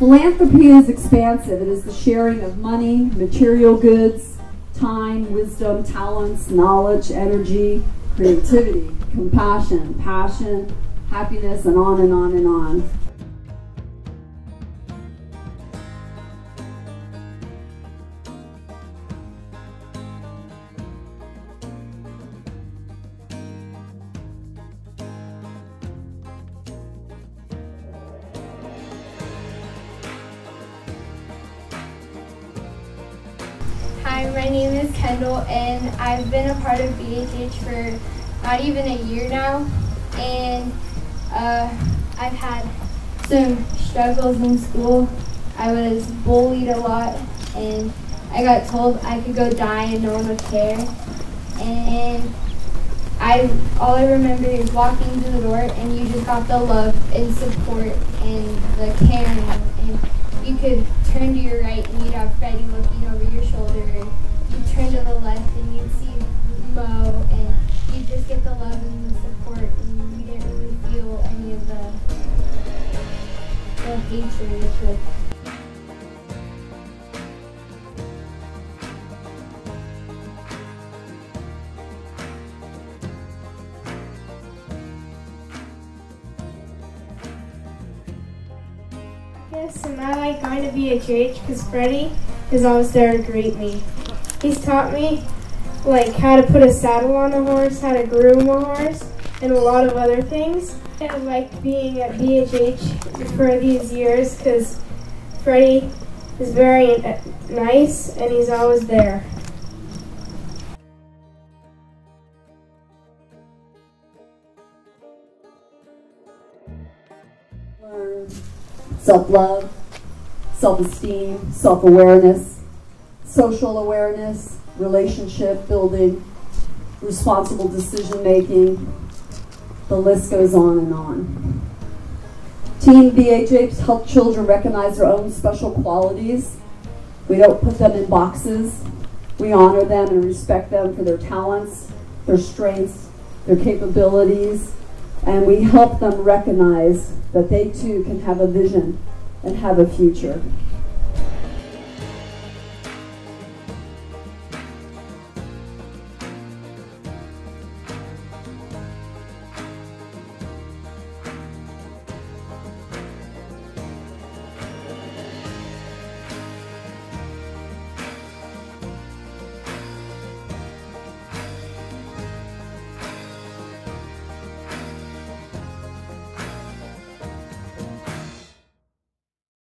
Philanthropy is expansive. It is the sharing of money, material goods, time, wisdom, talents, knowledge, energy, creativity, compassion, passion, happiness, and on and on and on. Hi, my name is Kendall, and I've been a part of BHH for not even a year now. And uh, I've had some struggles in school. I was bullied a lot, and I got told I could go die and no one would care. And I all I remember is walking through the door, and you just got the love and support and the caring, and could turn to your right and you'd have Freddie looking over your shoulder. you'd turn to the left and you'd see Mo, and you'd just get the love and the support, and you didn't really feel any of the the hatred. Like, Yes, and I like going to BHH because Freddie is always there to greet me. He's taught me like how to put a saddle on a horse, how to groom a horse, and a lot of other things. I like being at BHH for these years because Freddie is very nice and he's always there. learn self-love, self-esteem, self-awareness, social awareness, relationship building, responsible decision-making. The list goes on and on. Team BHH help children recognize their own special qualities. We don't put them in boxes. We honor them and respect them for their talents, their strengths, their capabilities, and we help them recognize that they too can have a vision and have a future.